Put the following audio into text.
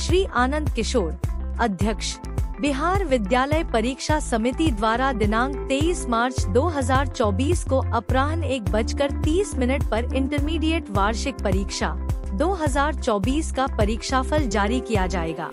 श्री आनंद किशोर, अध्यक्ष, बिहार विद्यालय परीक्षा समिति द्वारा दिनांक 23 मार्च 2024 को अपराह्न एक बजकर तीस मिनट पर इंटरमीडिएट वार्षिक परीक्षा 2024 का परीक्षाफल जारी किया जाएगा।